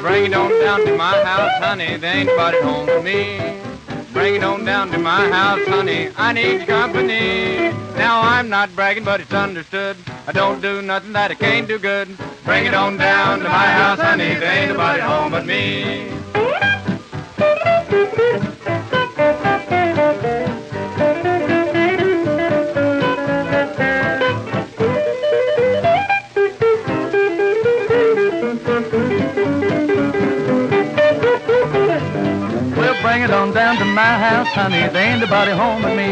Bring it on down to my house, honey, there ain't nobody home with me. Bring it on down to my house, honey, I need company. Now I'm not bragging, but it's understood. I don't do nothing that I can't do good. Bring it on down to my house, honey, there ain't nobody home but me. To my house, honey. There ain't nobody home but me.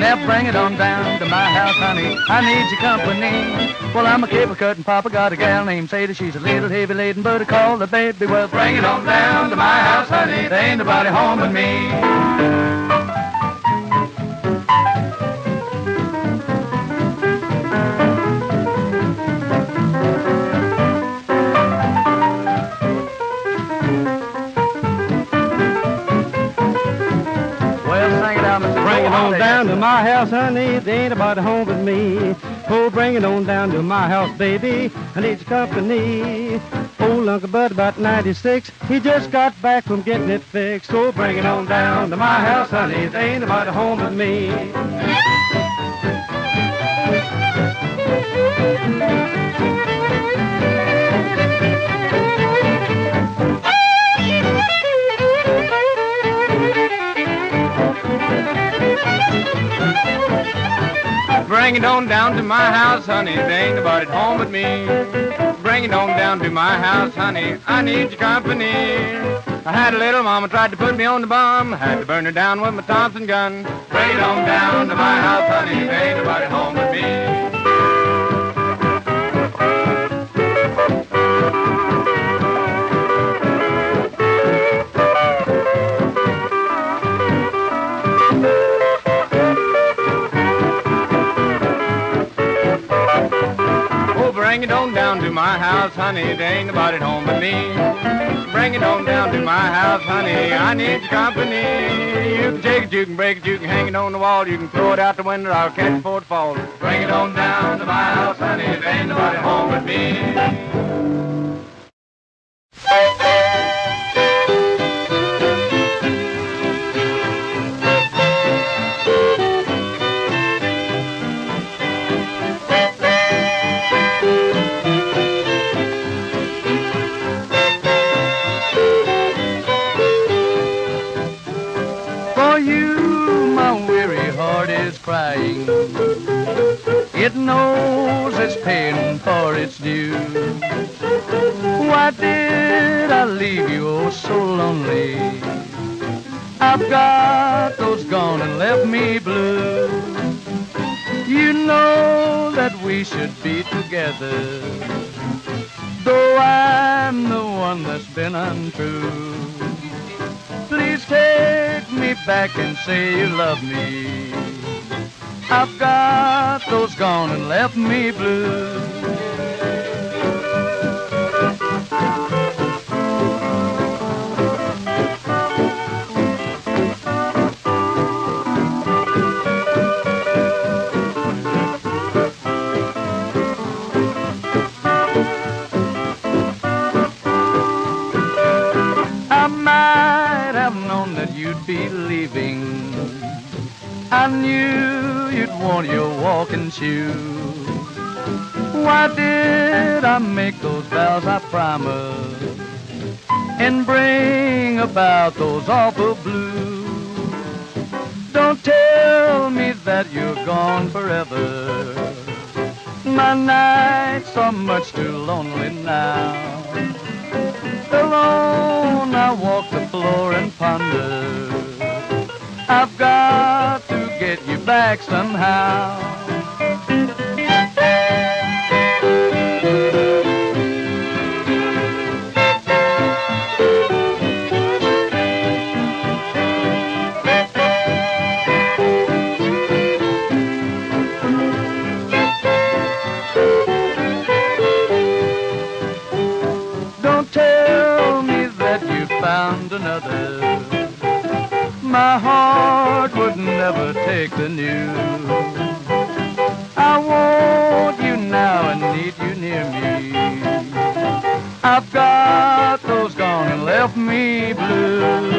Now bring it on down to my house, honey. I need your company. Well, I'm a cable cutting papa. Got a gal named Sadie. She's a little heavy laden, but I call her baby. Well, bring it on down to my house, honey. There ain't nobody home but me. On down to my house, honey. There ain't nobody home but me. Oh, bring it on down to my house, baby. I need your company. Old Uncle Bud, about 96, he just got back from getting it fixed. So bring it on down to my house, honey. There ain't nobody home but me. Bring it on down to my house, honey. There ain't nobody at home but me. Bring it on down to my house, honey. I need your company. I had a little mama tried to put me on the bomb. I had to burn her down with my Thompson gun. Bring it on down to my house, honey. There ain't nobody home but bring it on down to my house, honey. There ain't nobody at home but me. Bring it on down to my house, honey. I need your company. You can take it, you can break it, you can hang it on the wall, you can throw it out the window, I'll catch it before it falls. Bring it on down to my house, honey. There ain't nobody home but me. It knows it's paying for its due. Why did I leave you oh so lonely? I've got those gone and left me blue. You know that we should be together. Though I'm the one that's been untrue. Please take me back and say you love me. I've got those gone and left me blue. I might have known that you'd be leaving. I knew you'd want your walking shoes. Why did I make those vows I promised and bring about those awful blues? Don't tell me that you're gone forever. My nights are much too lonely now. Alone I walk the floor and ponder. Back somehow. Don't tell me that you found another. My heart would never take the news. I want you now and need you near me. I've got those gone and left me blue.